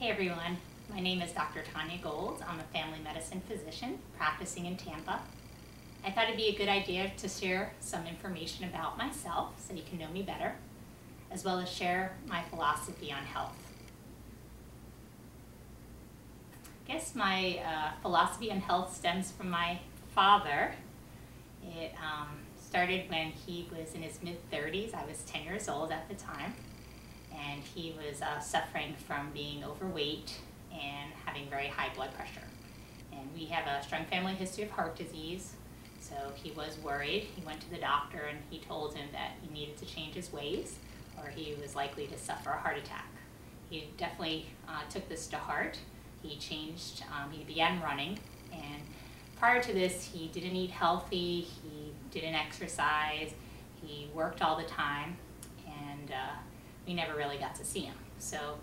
Hey everyone, my name is Dr. Tanya Gold. I'm a family medicine physician practicing in Tampa. I thought it'd be a good idea to share some information about myself so you can know me better, as well as share my philosophy on health. I guess my uh, philosophy on health stems from my father. It um, started when he was in his mid 30s. I was 10 years old at the time and he was uh, suffering from being overweight and having very high blood pressure. And we have a strong family history of heart disease, so he was worried. He went to the doctor and he told him that he needed to change his ways or he was likely to suffer a heart attack. He definitely uh, took this to heart. He changed, um, he began running, and prior to this, he didn't eat healthy, he didn't exercise, he worked all the time, and uh, we never really got to see him. So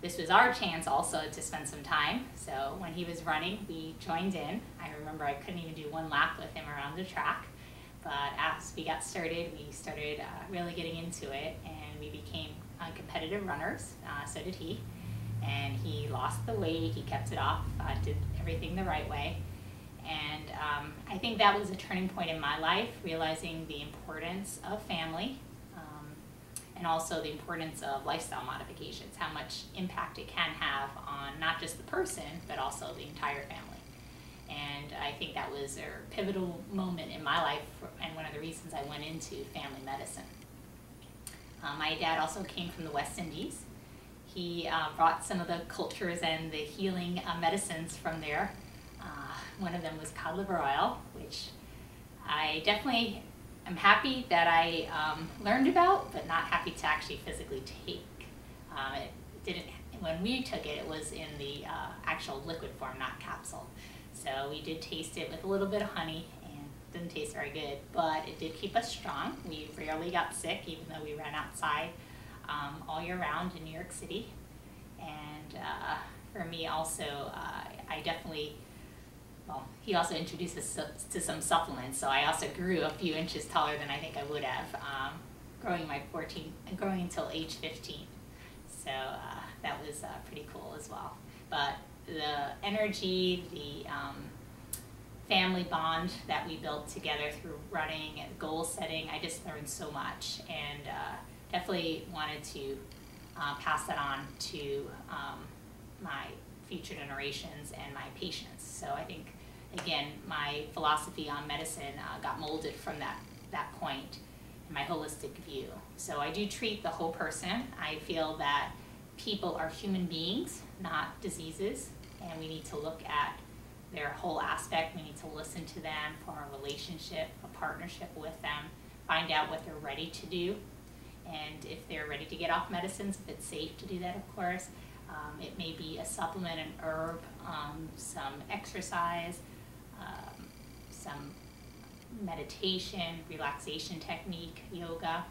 this was our chance also to spend some time. So when he was running, we joined in. I remember I couldn't even do one lap with him around the track. But as we got started, we started uh, really getting into it and we became uh, competitive runners. Uh, so did he. And he lost the weight, he kept it off, uh, did everything the right way. And um, I think that was a turning point in my life, realizing the importance of family and also the importance of lifestyle modifications, how much impact it can have on not just the person, but also the entire family. And I think that was a pivotal moment in my life and one of the reasons I went into family medicine. Uh, my dad also came from the West Indies. He uh, brought some of the cultures and the healing uh, medicines from there. Uh, one of them was cod liver oil, which I definitely I'm happy that I um, learned about, but not happy to actually physically take. Um, it didn't. When we took it, it was in the uh, actual liquid form, not capsule. So we did taste it with a little bit of honey, and didn't taste very good, but it did keep us strong. We rarely got sick, even though we ran outside um, all year round in New York City. And uh, for me, also, uh, I definitely well, he also introduced us to some supplements, so I also grew a few inches taller than I think I would have, um, growing my 14, growing until age 15. So uh, that was uh, pretty cool as well. But the energy, the um, family bond that we built together through running and goal setting, I just learned so much and uh, definitely wanted to uh, pass that on to um, my future generations and my patients. So I think, again, my philosophy on medicine uh, got molded from that, that point my holistic view. So I do treat the whole person. I feel that people are human beings, not diseases, and we need to look at their whole aspect. We need to listen to them, form a relationship, a partnership with them, find out what they're ready to do, and if they're ready to get off medicines, if it's safe to do that, of course, um, it may be a supplement, an herb, um, some exercise, um, some meditation, relaxation technique, yoga.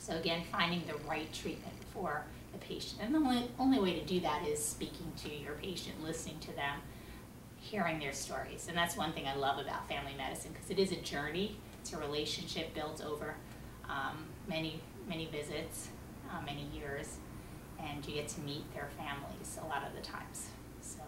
So again, finding the right treatment for the patient. And the only, only way to do that is speaking to your patient, listening to them, hearing their stories. And that's one thing I love about family medicine because it is a journey. It's a relationship built over um, many, many visits, uh, many years and you get to meet their families a lot of the times. So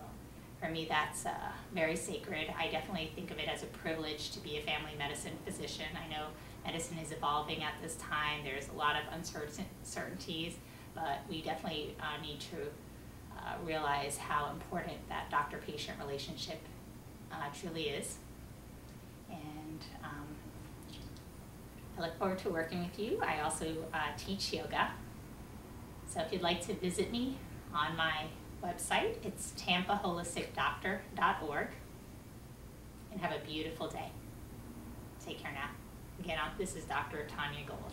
for me, that's uh, very sacred. I definitely think of it as a privilege to be a family medicine physician. I know medicine is evolving at this time. There's a lot of uncertainties, but we definitely uh, need to uh, realize how important that doctor-patient relationship uh, truly is. And um, I look forward to working with you. I also uh, teach yoga so if you'd like to visit me on my website, it's tampaholisticdoctor.org. And have a beautiful day. Take care now. Again, this is Dr. Tanya Gold.